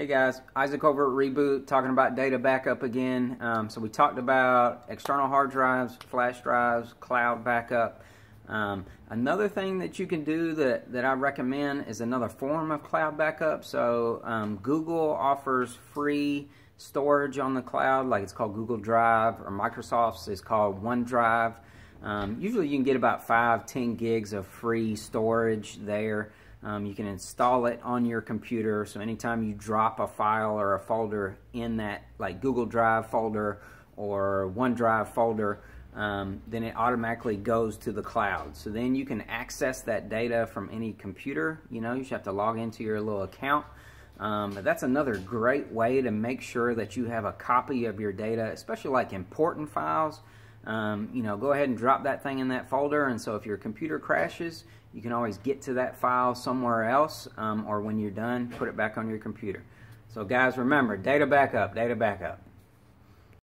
Hey guys, Isaac over at Reboot talking about data backup again. Um, so we talked about external hard drives, flash drives, cloud backup. Um, another thing that you can do that, that I recommend is another form of cloud backup. So um, Google offers free storage on the cloud, like it's called Google Drive, or Microsoft's is called OneDrive. Um, usually you can get about 5, 10 gigs of free storage there. Um, you can install it on your computer, so anytime you drop a file or a folder in that, like Google Drive folder or OneDrive folder, um, then it automatically goes to the cloud. So then you can access that data from any computer. You know, you just have to log into your little account. Um, but that's another great way to make sure that you have a copy of your data, especially like important files um, you know, go ahead and drop that thing in that folder. And so if your computer crashes, you can always get to that file somewhere else, um, or when you're done, put it back on your computer. So guys, remember, data backup, data backup.